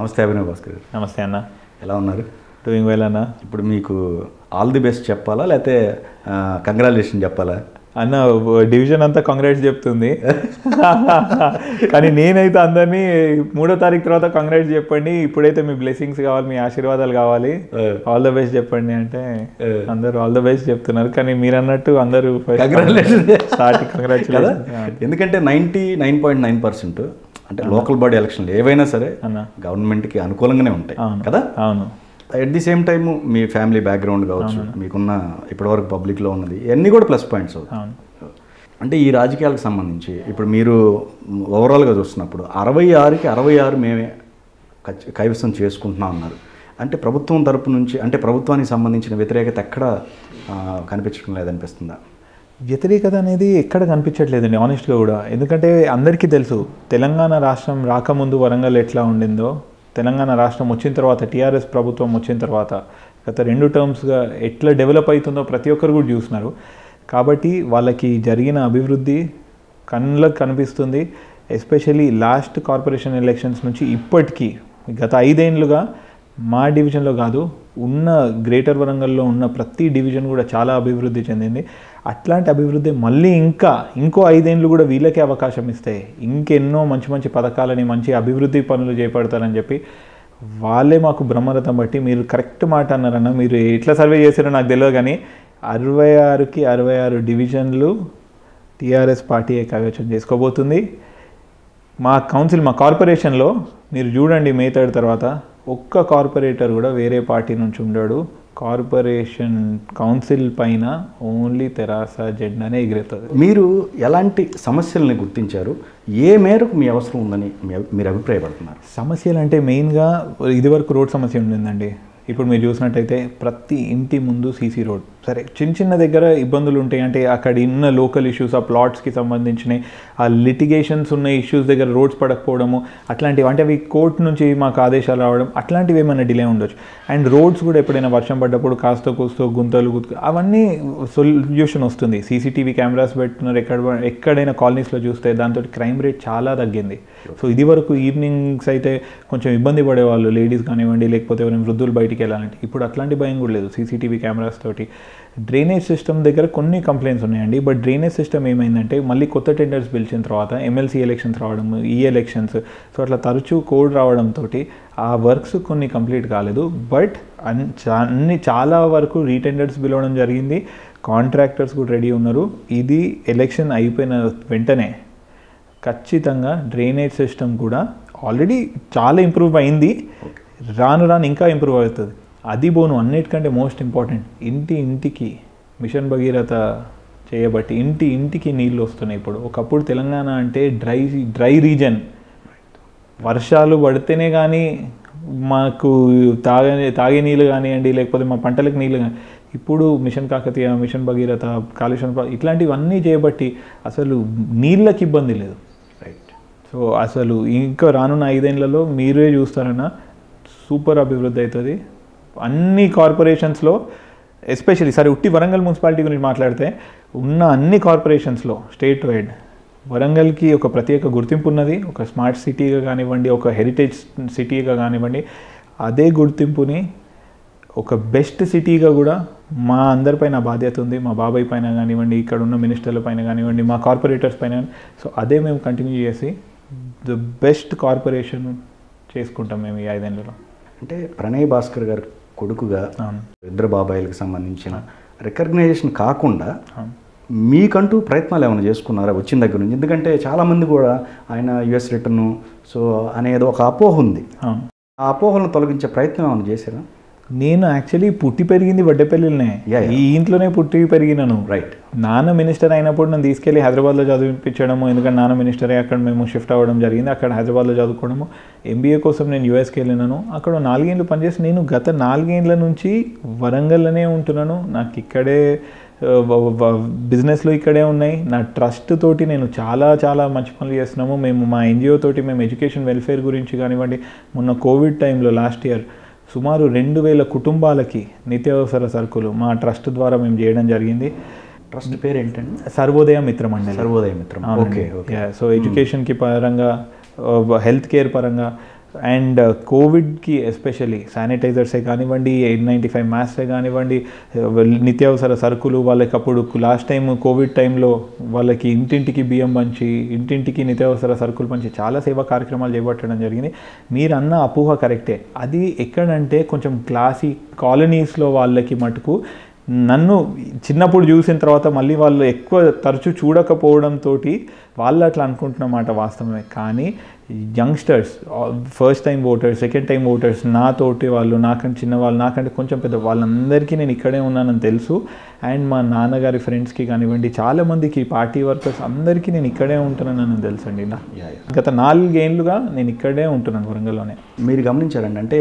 నమస్తే అభినవ్ భాస్కర్ నమస్తే అన్న. ఎలా ఉన్నారు? డూయింగ్ వెల్ అన్న. ఇప్పుడు మీకు ఆల్ ది బెస్ట్ చెప్పాలా? లేకపోతే కంగ్రాచులేషన్ చెప్పాలా? అన్న డివిజన్ అంతా కాంగ్రాట్స్ చెప్తుంది. కానీ నేనైతే అందరినీ మూడో తారీఖు తర్వాత కాంగ్రాట్స్ చెప్పండి. ఇప్పుడైతే మీ బ్లెస్సింగ్స్ కావాలి మీ ఆశీర్వాదాలు కావాలి. ఆల్ ద బెస్ట్ చెప్పండి అంటే అందరూ ఆల్ ద బెస్ట్ చెప్తున్నారు. కానీ మీరు అన్నట్టు అందరూ కంగ్రాచులేషన్ ఎందుకంటే ninety nine point nine percent అంటే లోకల్ బాడీ ఎలక్షన్లు ఏవైనా సరే గవర్నమెంట్కి అనుకూలంగానే ఉంటాయి. కదా? అవును. అట్ ది సేమ్ టైం మీ ఫ్యామిలీ బ్యాక్గ్రౌండ్ కావచ్చు మీకున్న ఇప్పటివరకు పబ్లిక్లో ఉన్నది ఇవన్నీ కూడా ప్లస్ పాయింట్స్ అంటే ఈ రాజకీయాలకు సంబంధించి ఇప్పుడు మీరు ఓవరాల్గా చూస్తున్నప్పుడు అరవై ఆరుకి అరవై ఆరు మేమే కైవసం చేసుకుంటున్నాం అన్నారు. అంటే ప్రభుత్వం తరపు నుంచి అంటే ప్రభుత్వానికి సంబంధించిన వ్యతిరేకత ఎక్కడ కనిపించడం లేదనిపిస్తుందా? వ్యతిరేకత అనేది ఎక్కడ కనిపించట్లేదండి ఆనెస్ట్గా కూడా. ఎందుకంటే అందరికీ తెలుసు తెలంగాణ రాష్ట్రం రాకముందు వరంగల్ ఎట్లా ఉండిందో తెలంగాణ రాష్ట్రం వచ్చిన తర్వాత టీఆర్ఎస్ ప్రభుత్వం వచ్చిన తర్వాత గత రెండు టర్మ్స్గా ఎట్లా డెవలప్ అవుతుందో ప్రతి ఒక్కరు కూడా చూస్తున్నారు కాబట్టి వాళ్ళకి జరిగిన అభివృద్ధి కళ్ళకు కనిపిస్తుంది. ఎస్పెషల్లీ లాస్ట్ కార్పొరేషన్ ఎలక్షన్స్ నుంచి ఇప్పటికీ గత ఐదేండ్లుగా మా డివిజన్లో కాదు ఉన్న గ్రేటర్ వరంగల్లో ఉన్న ప్రతి డివిజన్ కూడా చాలా అభివృద్ధి చెందింది. అట్లాంటి అభివృద్ధి మళ్ళీ ఇంకా ఇంకో ఐదేండ్లు కూడా వీళ్ళకే అవకాశం ఇస్తే ఇంకెన్నో మంచి మంచి పథకాలని మంచి అభివృద్ధి పనులు చేపడతారని చెప్పి వాళ్ళే మాకు బ్రహ్మరథం బట్టి మీరు కరెక్ట్ మాట అన్నారన్న మీరు ఎట్లా సర్వే చేశారో నాకు తెలియదు కానీ అరవై ఆరుకి అరవై ఆరు డివిజన్లు టీఆర్ఎస్ పార్టీ కైవచం చేసుకోబోతుంది. మా కౌన్సిల్ మా కార్పొరేషన్లో మీరు చూడండి మే థర్డ్ తర్వాత ఒక్క కార్పొరేటర్ కూడా వేరే పార్టీ నుంచి ఉండడు. కార్పొరేషన్ కౌన్సిల్ పైన ఓన్లీ తెరాస జెండానే ఎగురుతుంది. మీరు ఎలాంటి సమస్యల్ని గుర్తించారు? ఏ మేరకు మీ అవసరం ఉందని మీరు అభిప్రాయపడుతున్నారు? సమస్యలు అంటే మెయిన్గా ఇదివరకు రోడ్ సమస్య ఉండిందండి. ఇప్పుడు మీరు చూసినట్టయితే ప్రతి ఇంటి ముందు సీసీ రోడ్. సరే చిన్న చిన్న దగ్గర ఇబ్బందులు ఉంటాయి అంటే అక్కడ ఉన్న లోకల్ ఇష్యూస్ ఆ ప్లాట్స్కి సంబంధించినవి ఆ లిటిగేషన్స్ ఉన్న ఇష్యూస్ దగ్గర రోడ్స్ పడకపోవడము అట్లాంటివి అంటే అవి కోర్ట్ నుంచి మాకు ఆదేశాలు రావడం అట్లాంటివి ఏమైనా డిలే ఉండొచ్చు. అండ్ రోడ్స్ కూడా ఎప్పుడైనా వర్షం పడ్డప్పుడు కాస్త కూస్తో గుంతలు గుంతలు అవన్నీ సొల్యూషన్ వస్తుంది. సీసీటీవీ కెమెరాస్ పెట్టినారు ఎక్కడ ఎక్కడైనా కాలనీస్లో చూస్తే దాంతో క్రైమ్ రేట్ చాలా తగ్గింది. సో ఇది వరకు ఈవినింగ్స్ అయితే కొంచెం ఇబ్బంది పడేవాళ్ళు లేడీస్ కానివ్వండి లేకపోతే ఎవరైనా వృద్ధులు బయటికి వెళ్ళాలంటే. ఇప్పుడు అట్లాంటి భయం కూడా లేదు సీసీటీవీ కెమెరాస్ తోటి. డ్రైనేజ్ సిస్టమ్ దగ్గర కొన్ని కంప్లైంట్స్ ఉన్నాయండి. బట్ డ్రైనేజ్ సిస్టమ్ ఏమైందంటే మళ్ళీ కొత్త టెండర్స్ పిలిచిన తర్వాత ఎమ్మెల్సీ ఎలక్షన్స్ రావడం ఈ ఎలక్షన్స్ సో అట్లా తరచూ కోడ్ రావడంతో ఆ వర్క్స్ కొన్ని కంప్లీట్ కాలేదు. బట్ అన్ చా- అన్ని చాలా వరకు రీటెండర్స్ పిలవడం జరిగింది. కాంట్రాక్టర్స్ కూడా రెడీ ఉన్నారు. ఇది ఎలక్షన్ అయిపోయిన వెంటనే ఖచ్చితంగా డ్రైనేజ్ సిస్టమ్ కూడా ఆల్రెడీ చాలా ఇంప్రూవ్ అయింది. రాను రాను ఇంకా ఇంప్రూవ్ అవుతుంది. అది బోను అన్నిటికంటే మోస్ట్ ఇంపార్టెంట్. ఇంటి ఇంటికి మిషన్ భగీరథ చేయబట్టి ఇంటి ఇంటికి నీళ్ళు వస్తున్నాయి ఇప్పుడు. ఒకప్పుడు తెలంగాణ అంటే డ్రై డ్రై రీజన్. వర్షాలు పడితేనే కానీ మాకు తాగే తాగే నీళ్ళు కానివ్వండి లేకపోతే మా పంటలకు నీళ్ళు కానీ ఇప్పుడు మిషన్ కాకతీయ మిషన్ భగీరథ కాలుష్యం ఇట్లాంటివన్నీ చేయబట్టి అసలు నీళ్ళకి ఇబ్బంది లేదు. రైట్ సో అసలు ఇంకా రానున్న ఐదేళ్ళలో మీరే చూస్తారన్న సూపర్ అభివృద్ధి అవుతుంది. అన్ని కార్పొరేషన్స్లో ఎస్పెషల్లీ సరే ఉట్టి వరంగల్ మున్సిపాలిటీ గురించి మాట్లాడితే ఉన్న అన్ని కార్పొరేషన్స్లో స్టేట్ వైడ్ వరంగల్కి ఒక ప్రత్యేక గుర్తింపు ఉన్నది ఒక స్మార్ట్ సిటీగా కానివ్వండి ఒక హెరిటేజ్ సిటీగా కానివ్వండి అదే గుర్తింపుని ఒక బెస్ట్ సిటీగా కూడా మా అందరిపైన బాధ్యత ఉంది మా బాబాయ్ పైన కానివ్వండి ఇక్కడ ఉన్న మినిస్టర్ల పైన కానివ్వండి మా కార్పొరేటర్స్ పైన సో అదే మేము కంటిన్యూ చేసి ద బెస్ట్ కార్పొరేషన్ చేసుకుంటాం మేము ఈ ఐదేళ్ళలో. అంటే ప్రణయ్ భాస్కర్ గారు కొడుకుగా ఇద్దరు బాబాయిలకు సంబంధించిన రికగ్నైజేషన్ కాకుండా మీకంటూ ప్రయత్నాలు ఏమైనా చేసుకున్నారా వచ్చిన దగ్గర నుంచి? ఎందుకంటే చాలామంది కూడా ఆయన యుఎస్ రిటర్ను సో అనేది ఒక అపోహ ఉంది. ఆ అపోహలను తొలగించే ప్రయత్నం ఏమైనా చేశారా? నేను యాక్చువల్లీ పుట్టి పెరిగింది వడ్డేపల్లిలోనే. ఈ ఇంట్లోనే పుట్టి పెరిగినాను. రైట్ నాన్న మినిస్టర్ అయినప్పుడు నన్ను తీసుకెళ్ళి హైదరాబాద్లో చదివించడము ఎందుకంటే నాన్న మినిస్టరే అక్కడ మేము షిఫ్ట్ అవ్వడం జరిగింది. అక్కడ హైదరాబాద్లో చదువుకోవడము ఎంబీఏ కోసం నేను యూఎస్కి వెళ్ళినాను. అక్కడ నాలుగేళ్ళు పనిచేసి నేను గత నాలుగేండ్ల నుంచి వరంగల్లోనే ఉంటున్నాను. నాకు ఇక్కడే బిజినెస్లో ఇక్కడే ఉన్నాయి. నా ట్రస్ట్ తోటి నేను చాలా చాలా మంచి పనులు చేస్తున్నాము. మేము మా ఎన్జిఓ తోటి మేము ఎడ్యుకేషన్ వెల్ఫేర్ గురించి కానివ్వండి మొన్న కోవిడ్ టైంలో లాస్ట్ ఇయర్ సుమారు రెండు వేల కుటుంబాలకి నిత్యావసర సరుకులు మా ట్రస్ట్ ద్వారా మేము చేయడం జరిగింది. ట్రస్ట్ పేరు ఏంటండి? Sarvodaya Mitra Mandali Sarvodaya మిత్రం. Okay okay. So ఎడ్యుకేషన్కి పరంగా హెల్త్ కేర్ పరంగా అండ్ uh, కోవిడ్కి ఎస్పెషల్లీ శానిటైజర్సే కానివ్వండి ఎయిట్ నైంటీ ఫైవ్ మాస్కే కానివ్వండి uh, నిత్యావసర సరుకులు వాళ్ళకి అప్పుడు లాస్ట్ టైం కోవిడ్ టైంలో వాళ్ళకి ఇంటింటికి బియ్యం పంచి ఇంటింటికి నిత్యావసర సరుకులు పంచి చాలా సేవా కార్యక్రమాలు చేపట్టడం జరిగింది. మీరు అన్న అపోహ కరెక్టే. అది ఎక్కడంటే కొంచెం క్లాసీ కాలనీస్లో వాళ్ళకి మటుకు నన్ను చిన్నప్పుడు చూసిన తర్వాత మళ్ళీ వాళ్ళు ఎక్కువ తరచూ చూడకపోవడంతో వాళ్ళు అట్లా అనుకుంటున్నమాట వాస్తవమే. కానీ youngsters first time voters second time voters నాతోటి వాళ్ళు నాకంటే చిన్న వాళ్ళు నాకంటే కొంచెం పెద్ద వాళ్ళందరికీ నేను ఇక్కడే ఉన్నానని తెలుసు. అండ్ మా నాన్నగారి ఫ్రెండ్స్కి కానివ్వండి చాలామందికి పార్టీ వర్కర్స్ అందరికీ నేను ఇక్కడే ఉంటున్నానని తెలుసు అండి నా గత నాలుగేళ్ళుగా నేను ఇక్కడే ఉంటున్నాను వరంగల్లోనే. మీరు గమనించారండి అంటే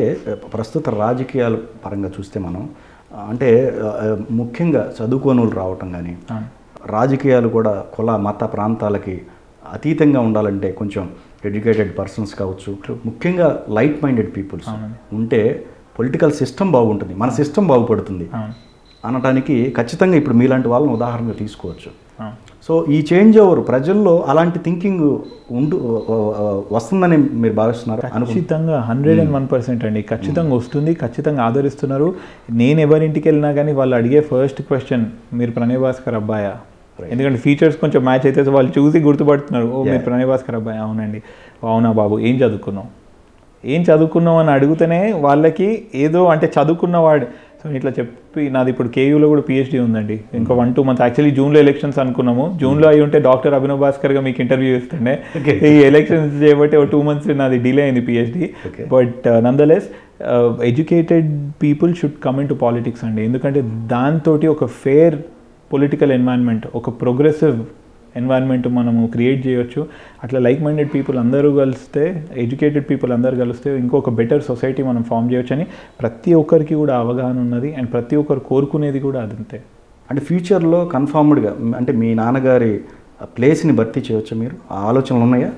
ప్రస్తుత రాజకీయాల పరంగా చూస్తే మనం అంటే ముఖ్యంగా చదువుకోని వాళ్ళు రావటం కానీ రాజకీయాలు కూడా కుల మత ప్రాంతాలకి అతీతంగా ఉండాలంటే కొంచెం ఎడ్యుకేటెడ్ పర్సన్స్ కావచ్చు. ముఖ్యంగా లైట్ మైండెడ్ పీపుల్స్ ఉంటే పొలిటికల్ సిస్టమ్ బాగుంటుంది. మన సిస్టమ్ బాగుపడుతుంది. అనటానికి ఖచ్చితంగా ఇప్పుడు మీలాంటి వాళ్ళని ఉదాహరణగా తీసుకోవచ్చు. సో ఈ చేంజ్ ఓవర్ ప్రజల్లో అలాంటి థింకింగ్ ఉండు వస్తుందని మీరు భావిస్తున్నారు? ఖచ్చితంగా హండ్రెడ్ అండ్ వన్ పర్సెంట్ అండి. ఖచ్చితంగా వస్తుంది. ఖచ్చితంగా ఆదరిస్తున్నారు. నేను ఎవరింటికి వెళ్ళినా కానీ వాళ్ళు అడిగే ఫస్ట్ క్వశ్చన్ మీరు ప్రణయ్ భాస్కర్ అబ్బాయా? ఎందుకంటే ఫీచర్స్ కొంచెం మ్యాచ్ అయితే వాళ్ళు చూసి గుర్తుపడుతున్నారు ఓ మీరు ప్రణయ్ భాస్కర్ అబ్బాయి అవునండి. అవునా బాబు ఏం చదువుకున్నావు? ఏం చదువుకున్నావు అని అడిగితేనే వాళ్ళకి ఏదో అంటే చదువుకున్నవాడు సో ఇట్లా చెప్పి నాది ఇప్పుడు కేయూలో కూడా పిహెచ్డీ ఉందండి. ఇంకో వన్ టూ మంత్స్ యాక్చువల్లీ జూన్లో ఎలక్షన్స్ అనుకున్నాము. జూన్లో అయి ఉంటే డాక్టర్ అభినవ్ భాస్కర్గా మీకు ఇంటర్వ్యూ ఇస్తుండే. ఈ ఎలక్షన్స్ చేయబట్టి ఒక టూ మంత్స్ నాది డిలే అయింది PhD. But nonetheless educated people should come in to politics అండి. ఎందుకంటే దాంతో ఒక ఫేర్ పొలిటికల్ ఎన్వైర్న్మెంట్ ఒక ప్రోగ్రెసివ్ ఎన్వైర్న్మెంట్ మనము క్రియేట్ చేయొచ్చు. అట్లా లైక్ మైండెడ్ పీపుల్ అందరూ కలిస్తే ఎడ్యుకేటెడ్ పీపుల్ అందరూ కలిస్తే ఇంకొక బెటర్ సొసైటీ మనం ఫామ్ చేయొచ్చు అని ప్రతి ఒక్కరికి కూడా అవగాహన ఉన్నది అండ్ ప్రతి ఒక్కరు కోరుకునేది కూడా అదంతే. అంటే ఫ్యూచర్లో కన్ఫర్మ్డ్గా అంటే మీ నాన్నగారి ప్లేస్ని భర్తీ చేయొచ్చు మీరు? ఆ ఆలోచనలు ఉన్నాయా?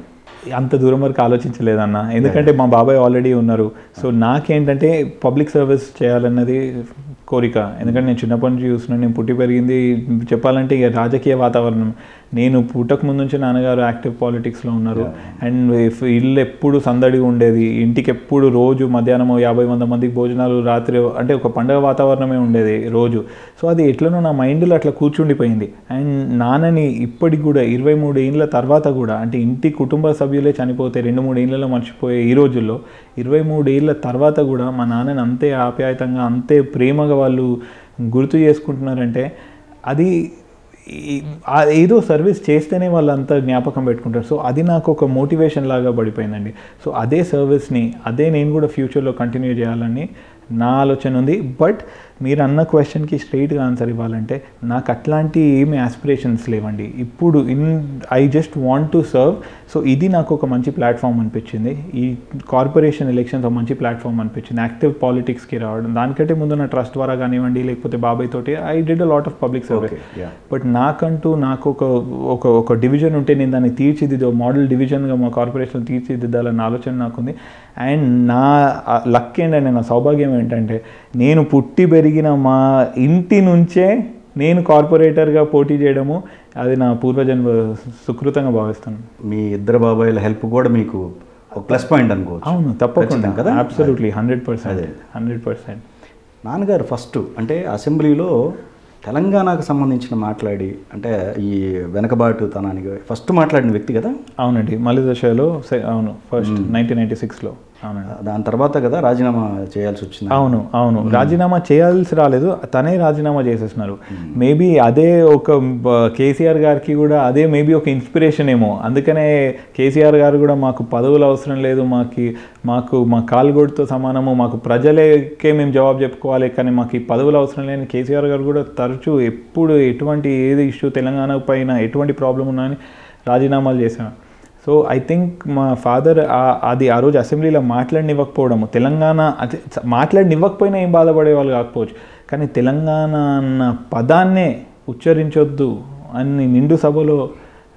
అంత దూరం వరకు ఆలోచించలేదన్న. ఎందుకంటే మా బాబాయ్ ఆల్రెడీ ఉన్నారు. సో నాకేంటంటే పబ్లిక్ సర్వీస్ చేయాలన్నది కోరిక. ఎందుకంటే నేను చిన్నప్పటి నుంచి చూస్తున్నాను నేను పుట్టి పెరిగింది చెప్పాలంటే ఇక రాజకీయ వాతావరణం. నేను పుట్టక ముందు నుంచి నాన్నగారు యాక్టివ్ పాలిటిక్స్లో ఉన్నారు. అండ్ ఇల్లు ఎప్పుడు సందడిగా ఉండేది ఇంటికి ఎప్పుడు రోజు మధ్యాహ్నం యాభై వంద మందికి భోజనాలు రాత్రి అంటే ఒక పండగ వాతావరణమే ఉండేది రోజు. సో అది ఎట్లనో నా మైండ్లో అట్లా కూర్చుండిపోయింది. అండ్ నాన్నని ఇప్పటికి కూడా ఇరవై మూడు ఏళ్ళ తర్వాత కూడా అంటే ఇంటి కుటుంబ సభ్యులే చనిపోతే రెండు మూడు ఏళ్ళలో మర్చిపోయే ఈ రోజుల్లో ఇరవై మూడు ఏళ్ళ తర్వాత కూడా మా నాన్నని అంతే ఆప్యాయతంగా అంతే ప్రేమగా వాళ్ళు గుర్తు చేసుకుంటున్నారంటే అది ఏదో సర్వీస్ చేస్తేనే వాళ్ళంతా జ్ఞాపకం పెట్టుకుంటారు. సో అది నాకు ఒక మోటివేషన్ లాగా పడిపోయిందండి. సో అదే సర్వీస్ని అదే నేను కూడా ఫ్యూచర్లో కంటిన్యూ చేయాలని నా ఆలోచన ఉంది. బట్ మీరు అన్న క్వశ్చన్కి స్ట్రైట్గా ఆన్సర్ ఇవ్వాలంటే నాకు అట్లాంటి ఏమి ఆస్పిరేషన్స్ లేవండి. ఇప్పుడు in I just want to serve so ఇది నాకు ఒక మంచి ప్లాట్ఫామ్ అనిపించింది. ఈ కార్పొరేషన్ ఎలక్షన్స్ ఒక మంచి ప్లాట్ఫామ్ అనిపించింది. యాక్టివ్ పాలిటిక్స్కి రావడం. దానికంటే ముందు నా ట్రస్ట్ ద్వారా కానివ్వండి లేకపోతే బాబాయ్ తోటి I did a lot of public service. But నాకంటూ నాకు ఒక ఒక ఒక డివిజన్ ఉంటే నేను దాన్ని తీర్చిదిద్దో మోడల్ డివిజన్గా మా కార్పొరేషన్ తీర్చిదిద్దాలన్న ఆలోచన నాకుంది. అండ్ నా లక్ ఏంటంటే నా సౌభాగ్యం ఏంటంటే నేను పుట్టి పెరిగిన మా ఇంటి నుంచే నేను కార్పొరేటర్గా పోటీ చేయడము అది నా పూర్వజన్మ సుకృతంగా భావిస్తాను. మీ ఇద్దరు బాబాయిల హెల్ప్ కూడా మీకు ఒక ప్లస్ పాయింట్ అనుకోవచ్చు. అవును తప్పకుండా. కదా? అబ్సల్యూట్లీ హండ్రెడ్ పర్సెంట్ అదే. హండ్రెడ్ పర్సెంట్ నాన్నగారు ఫస్ట్ అంటే అసెంబ్లీలో తెలంగాణకు సంబంధించిన మాట్లాడి అంటే ఈ వెనకబాటుతనానికి ఫస్ట్ మాట్లాడిన వ్యక్తి కదా? అవునండి మలి దశలో సె- అవును ఫస్ట్ నైన్టీన్ నైన్టీ సిక్స్లో దాని తర్వాత కదా రాజీనామా చేయాల్సి వచ్చింది. అవును అవును. రాజీనామా చేయాల్సి రాలేదు తనే రాజీనామా చేసేస్తున్నారు మేబీ అదే ఒక కేసీఆర్ గారికి కూడా అదే మేబీ ఒక ఇన్స్పిరేషన్ ఏమో. అందుకనే కేసీఆర్ గారు కూడా మాకు పదవులు అవసరం లేదు మాకు మాకు మా కాల్గొడ్తో సమానము మాకు ప్రజలకే మేము జవాబు చెప్పుకోవాలి కానీ మాకు ఈ పదవులు అవసరం లేని కేసీఆర్ గారు కూడా తరచూ ఎప్పుడు ఎటువంటి ఏది ఇష్యూ తెలంగాణ పైన ఎటువంటి ప్రాబ్లం ఉన్నా అని రాజీనామాలు చేశాను సో ఐ థింక్ మా ఫాదర్ అది ఆ రోజు అసెంబ్లీలో మాట్లాడినివ్వకపోవడము. తెలంగాణ అదే మాట్లాడినివ్వకపోయినా ఏం బాధపడేవాళ్ళు కాకపోవచ్చు. కానీ తెలంగాణ అన్న పదాన్నే ఉచ్చరించొద్దు అని నిండు సభలో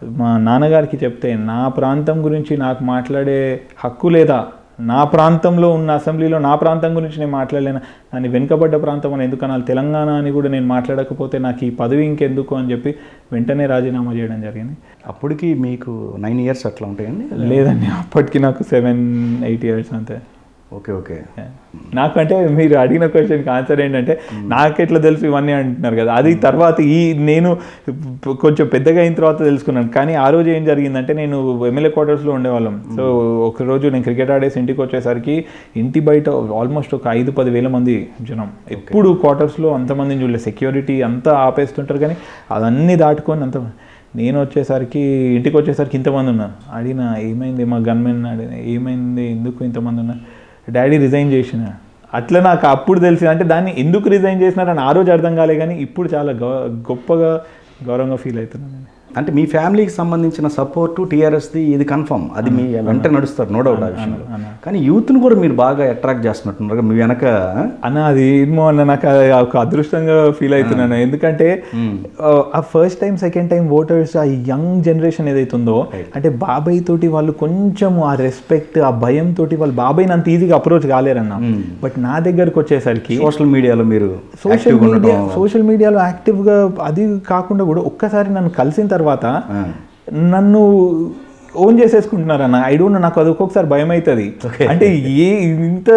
మా నాన్నగారికి చెప్తే నా ప్రాంతం గురించి నాకు మాట్లాడే హక్కు లేదా? నా ప్రాంతంలో ఉన్న అసెంబ్లీలో నా ప్రాంతం గురించి నేను మాట్లాడలేను. దాన్ని వెనుకబడ్డ ప్రాంతం అని ఎందుకు అనాలి? తెలంగాణ అని కూడా నేను మాట్లాడకపోతే నాకు ఈ పదవి ఇంకెందుకు అని చెప్పి వెంటనే రాజీనామా చేయడం జరిగింది. అప్పటికి మీకు నైన్ ఇయర్స్ అట్లా ఉంటాయండి? లేదండి అప్పటికి నాకు సెవెన్ ఎయిట్ ఇయర్స్ అంతే. Okay okay. నాకంటే మీరు అడిగిన క్వశ్చన్కి ఆన్సర్ ఏంటంటే నాకెట్లా తెలుసు ఇవన్నీ అంటున్నారు కదా. అది తర్వాత ఈ నేను కొంచెం పెద్దగా అయిన తర్వాత తెలుసుకున్నాను. కానీ ఆ రోజు ఏం జరిగిందంటే నేను ఎమ్మెల్యే క్వార్టర్స్లో ఉండేవాళ్ళం. సో ఒకరోజు నేను క్రికెట్ ఆడేసి ఇంటికి వచ్చేసరికి ఇంటి బయట ఆల్మోస్ట్ ఒక ఐదు పది వేల మంది జనం. ఎప్పుడు క్వార్టర్స్లో అంతమందిని చూడలేదు. సెక్యూరిటీ అంతా ఆపేస్తుంటారు కానీ అదన్నీ దాటుకొని అంత నేను వచ్చేసరికి ఇంటికి వచ్చేసరికి ఇంతమంది ఉన్నారు. అడిగిన ఏమైంది మా గన్మెన్ అడిగిన ఏమైంది? ఎందుకు ఇంతమంది ఉన్నారు? డాడీ రిజైన్ చేసిన. అట్లా నాకు అప్పుడు తెలిసింది. అంటే దాన్ని ఎందుకు రిజైన్ చేసినారని ఆ రోజు అర్థం కాలే కానీ ఇప్పుడు చాలా గౌ గొప్పగా గౌరవంగా ఫీల్ అవుతున్నాను నేను. అంటే మీ ఫ్యామిలీకి సంబంధించిన సపోర్టు టీఆర్ఎస్ది ఇది కన్ఫర్మ్ అది మీ వెంట నడుస్తారు నో డౌట్ ఆ విషయంలో. కానీ యూత్ని కూడా మీరు బాగా అట్రాక్ట్ చేస్తున్నట్టున్నారు మీ వెనక అన్న అది ఏమో అన్న నాకు ఒక అదృష్టంగా ఫీల్ అవుతున్నాను ఎందుకంటే ఆ, first time second time voters ఆ యంగ్ జనరేషన్ ఏదైతే ఉందో అంటే బాబాయ్ తోటి వాళ్ళు కొంచెం ఆ రెస్పెక్ట్ ఆ భయం తోటి వాళ్ళు బాబాయ్ని అంత ఈజీగా అప్రోచ్ కాలేరన్న. బట్ నా దగ్గరకు వచ్చేసరికి సోషల్ మీడియాలో మీరు సోషల్ మీడియా సోషల్ మీడియాలో యాక్టివ్గా అది కాకుండా కూడా ఒక్కసారి నన్ను కలిసిన తర్వాత. నన్ను ఓన్ చేసేసుకుంటున్నారు అన్న ఐ డోంట్ నాకు అది ఒక్కొక్కసారి భయం అవుతుంది. అంటే ఏ ఇంత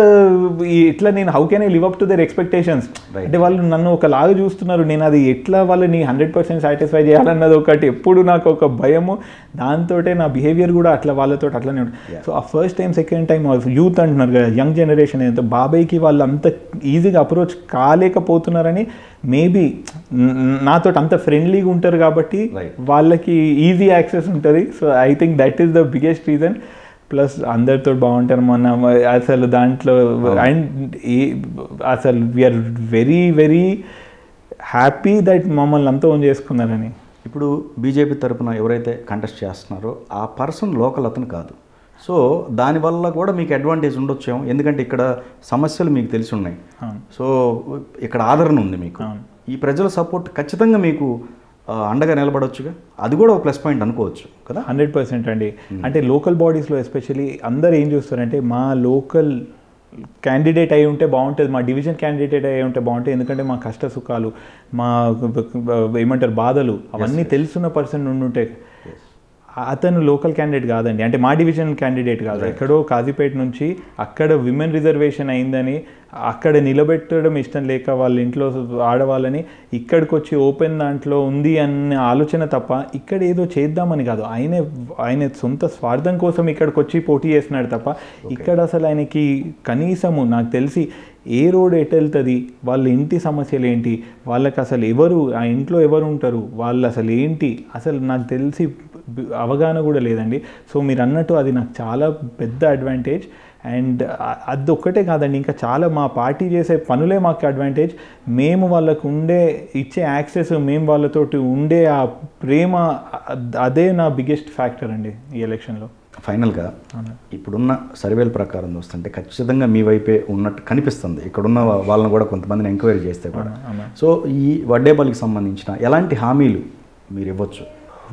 ఎట్లా నేను how can I live up to their expectations. అంటే వాళ్ళు నన్ను ఒకలాగా చూస్తున్నారు. నేను అది ఎట్లా వాళ్ళని హండ్రెడ్ పర్సెంట్ సాటిస్ఫై చేయాలన్నది ఒకటి ఎప్పుడు నాకు ఒక భయము. దాంతో నా బిహేవియర్ కూడా అట్లా వాళ్ళతో అట్లనే ఉంటుంది సో ఆ first time second time youth అంటున్నారు కదా యంగ్ జనరేషన్ ఏదైతే బాబాయ్కి వాళ్ళు అంత ఈజీగా అప్రోచ్ కాలేకపోతున్నారని మేబీ నాతో అంత ఫ్రెండ్లీగా ఉంటారు కాబట్టి. వాళ్ళకి ఈజీ యాక్సెస్ ఉంటుంది. So I think that is the biggest reason plus అందరితో బాగుంటారు మన అసలు దాంట్లో అండ్ అసలు we are very very happy that మమ్మల్ని అంతా ఓన్ చేసుకున్నారని. ఇప్పుడు బీజేపీ తరపున ఎవరైతే కంటెస్ట్ చేస్తున్నారో ఆ పర్సన్ లోకల్ అతను కాదు. సో దానివల్ల కూడా మీకు అడ్వాంటేజ్ ఉండొచ్చేమో. ఎందుకంటే ఇక్కడ సమస్యలు మీకు తెలిసి ఉన్నాయి సో ఇక్కడ ఆదరణ ఉంది మీకు. ఈ ప్రజల సపోర్ట్ ఖచ్చితంగా మీకు అండగా నిలబడొచ్చుగా. అది కూడా ఒక ప్లస్ పాయింట్ అనుకోవచ్చు కదా? హండ్రెడ్ పర్సెంట్ అండి. అంటే లోకల్ బాడీస్లో ఎస్పెషల్లీ అందరు ఏం చూస్తారంటే మా లోకల్ క్యాండిడేట్ అయి ఉంటే బాగుంటుంది మా డివిజన్ క్యాండిడేట్ అయి ఉంటే బాగుంటుంది ఎందుకంటే మా కష్ట సుఖాలు మా ఏమంటారు బాధలు అవన్నీ తెలుసున్న పర్సన్ ఉండుంటే అతను లోకల్ క్యాండిడేట్ కాదండి. అంటే మా డివిజన్ క్యాండిడేట్ కాదు. ఎక్కడో కాజీపేట నుంచి అక్కడ విమెన్ రిజర్వేషన్ అయిందని అక్కడ నిలబెట్టడం ఇష్టం లేక వాళ్ళ ఇంట్లో ఆడవాళ్ళని ఇక్కడికి వచ్చి ఓపెన్ దాంట్లో ఉంది అనే ఆలోచన తప్ప ఇక్కడ ఏదో చేద్దామని కాదు. ఆయనే ఆయన సొంత స్వార్థం కోసం ఇక్కడికి వచ్చి పోటీ చేస్తున్నాడు తప్ప ఇక్కడ అసలు ఆయనకి కనీసము నాకు తెలిసి ఏ రోడ్ ఎటు వెళ్తుంది వాళ్ళ ఇంటి సమస్యలు ఏంటి వాళ్ళకి అసలు ఎవరు ఆ ఇంట్లో ఎవరు ఉంటారు వాళ్ళు అసలు ఏంటి? అసలు నాకు తెలిసి అవగాహన కూడా లేదండి. సో మీరు అన్నట్టు అది నాకు చాలా పెద్ద అడ్వాంటేజ్ అండ్ అది ఒక్కటే కాదండి ఇంకా చాలా మా పార్టీ చేసే పనులే మాకు అడ్వాంటేజ్ మేము వాళ్ళకు ఉండే ఇచ్చే యాక్సెస్ మేము వాళ్ళతోటి ఉండే ఆ ప్రేమ అదే నా బిగ్గెస్ట్ ఫ్యాక్టర్ అండి ఈ ఎలక్షన్లో. ఫైనల్గా. ఇప్పుడున్న సర్వేల ప్రకారం చూస్తుంటే ఖచ్చితంగా మీ వైపే ఉన్నట్టు కనిపిస్తుంది. ఇక్కడున్న వాళ్ళని కూడా కొంతమందిని ఎంక్వైరీ చేస్తే కూడా. సో ఈ వడ్డేపల్లికి సంబంధించిన ఎలాంటి హామీలు మీరు ఇవ్వచ్చు?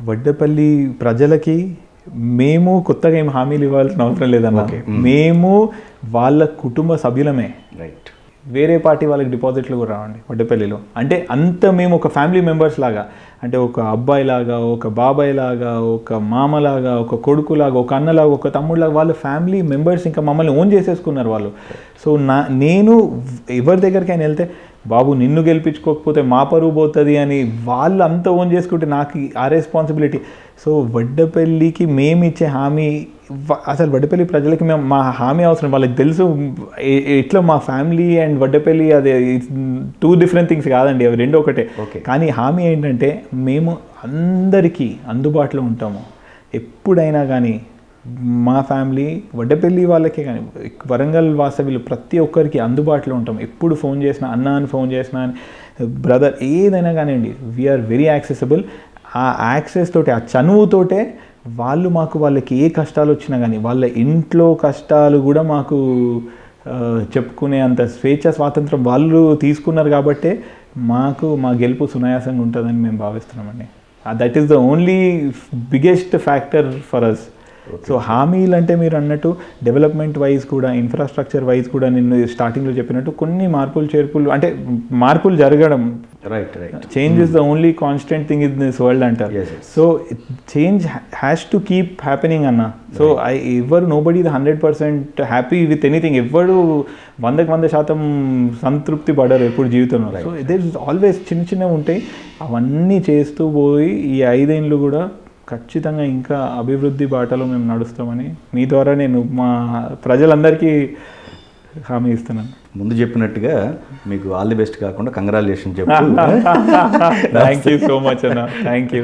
వడ్డపల్లి ప్రజలకి మేము కొత్తగా ఏం హామీలు ఇవ్వాల్సిన అవసరం లేదన్న. మేము వాళ్ళ కుటుంబ సభ్యులమే. రైట్. వేరే పార్టీ వాళ్ళకి డిపాజిట్లు కూడా రావండి వడ్డపల్లిలో. అంటే అంత మేము ఒక ఫ్యామిలీ మెంబర్స్ లాగా అంటే ఒక అబ్బాయిలాగా ఒక బాబాయ్ లాగా ఒక మామలాగా ఒక కొడుకులాగా ఒక అన్నలాగా ఒక తమ్ముడులాగా వాళ్ళ ఫ్యామిలీ మెంబర్స్ ఇంకా మమ్మల్ని ఓన్ చేసేసుకున్నారు వాళ్ళు. సో నా నేను ఎవరి దగ్గరికైనా వెళ్తే బాబు నిన్ను గెలిపించుకోకపోతే మా పరువు పోతుంది అని వాళ్ళు అంత ఓన్ చేసుకుంటే నాకు ఆ రెస్పాన్సిబిలిటీ సో వడ్డపల్లికి మేము ఇచ్చే హామీ అసలు వడ్డపల్లి ప్రజలకి మేము మా హామీ అవసరం వాళ్ళకి తెలుసు ఎట్లా మా ఫ్యామిలీ అండ్ వడ్డపల్లి అది టూ డిఫరెంట్ థింగ్స్ కాదండి అవి రెండు ఒకటే. కానీ హామీ ఏంటంటే మేము అందరికీ అందుబాటులో ఉంటాము. ఎప్పుడైనా కానీ మా ఫ్యామిలీ వడ్డపల్లి వాళ్ళకే కానీ వరంగల్ వాసవిలు ప్రతి ఒక్కరికి అందుబాటులో ఉంటాం ఎప్పుడు ఫోన్ చేసినా అన్న అని ఫోన్ చేసినా అని బ్రదర్ ఏదైనా కానివ్వండి వీఆర్ వెరీ యాక్సెసిబుల్ ఆ యాక్సెస్ తోటి ఆ చనువుతోటే వాళ్ళు మాకు వాళ్ళకి ఏ కష్టాలు వచ్చినా కానీ వాళ్ళ ఇంట్లో కష్టాలు కూడా మాకు చెప్పుకునే అంత స్వేచ్ఛ స్వాతంత్రం వాళ్ళు తీసుకున్నారు కాబట్టే మాకు మా గెలుపు సునాయాసంగా ఉంటుందని మేము భావిస్తున్నామండి. That is the only biggest factor for us so హామీలు అంటే మీరు అన్నట్టు డెవలప్మెంట్ వైజ్ కూడా ఇన్ఫ్రాస్ట్రక్చర్ వైజ్ కూడా నిన్ను స్టార్టింగ్లో చెప్పినట్టు కొన్ని మార్పులు చేర్పులు అంటే మార్పులు జరగడం. Right right change is the only constant thing in this world అంటారు. So change has to keep happening అన్న. సో ఐ ఎవరు nobody hundred percent happy with anything ఎవరు వందకి వంద శాతం సంతృప్తి పడరు ఎప్పుడు జీవితంలో. సో దేర్ ఇస్ ఆల్వేస్ చిన్న చిన్నవి ఉంటాయి. అవన్నీ చేస్తూ పోయి ఈ ఐదేళ్ళు కూడా ఖచ్చితంగా ఇంకా అభివృద్ధి బాటలో మేము నడుస్తామని మీ ద్వారా నేను మా ప్రజలందరికీ హామీ ఇస్తున్నాను. ముందు చెప్పినట్టుగా మీకు ఆల్ ది బెస్ట్ కాకుండా కంగ్రాచులేషన్ చెప్పు. థ్యాంక్ యూ సో మచ్ అన్న. Thank you